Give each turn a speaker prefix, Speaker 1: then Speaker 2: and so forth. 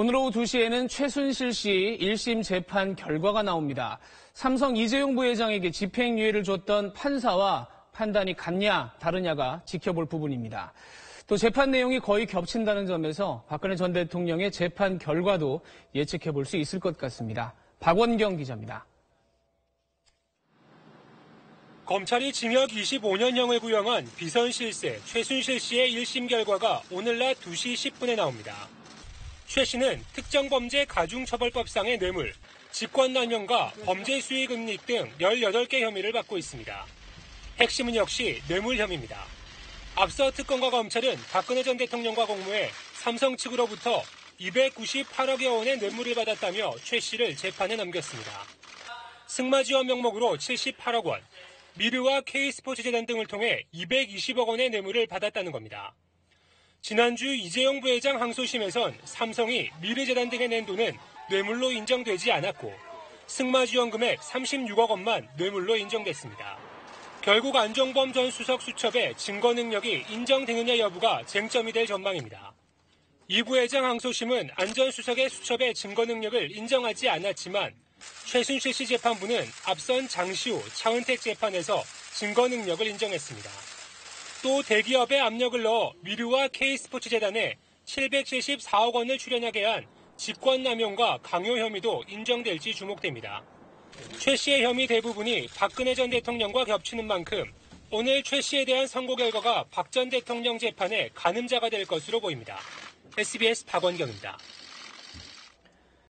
Speaker 1: 오늘 오후 2시에는 최순실 씨 1심 재판 결과가 나옵니다. 삼성 이재용 부회장에게 집행유예를 줬던 판사와 판단이 같냐 다르냐가 지켜볼 부분입니다. 또 재판 내용이 거의 겹친다는 점에서 박근혜 전 대통령의 재판 결과도 예측해 볼 수 있을 것 같습니다. 박원경 기자입니다.
Speaker 2: 검찰이 징역 25년형을 구형한 비선 실세 최순실 씨의 1심 결과가 오늘 낮 2시 10분에 나옵니다. 최 씨는 특정범죄 가중처벌법상의 뇌물, 직권남용과 범죄 수익 은닉 등 18개 혐의를 받고 있습니다. 핵심은 역시 뇌물 혐의입니다. 앞서 특검과 검찰은 박근혜 전 대통령과 공모해 삼성 측으로부터 298억여 원의 뇌물을 받았다며 최 씨를 재판에 넘겼습니다. 승마 지원 명목으로 78억 원, 미르와 K스포츠재단 등을 통해 220억 원의 뇌물을 받았다는 겁니다. 지난주 이재용 부회장 항소심에선 삼성이 미르재단 등에 낸 돈은 뇌물로 인정되지 않았고 승마 지원 금액 36억 원만 뇌물로 인정됐습니다. 결국 안종범 전 수석 수첩의 증거 능력이 인정되느냐 여부가 쟁점이 될 전망입니다. 이 부회장 항소심은 안 전 수석의 수첩의 증거 능력을 인정하지 않았지만 최순실 씨 재판부는 앞선 장시우, 차은택 재판에서 증거 능력을 인정했습니다. 또 대기업의 압력을 넣어 미르와 K스포츠 재단에 774억 원을 출연하게 한 직권남용과 강요 혐의도 인정될지 주목됩니다. 최 씨의 혐의 대부분이 박근혜 전 대통령과 겹치는 만큼 오늘 최 씨에 대한 선고 결과가 박 전 대통령 재판의 가늠자가 될 것으로 보입니다. SBS 박원경입니다.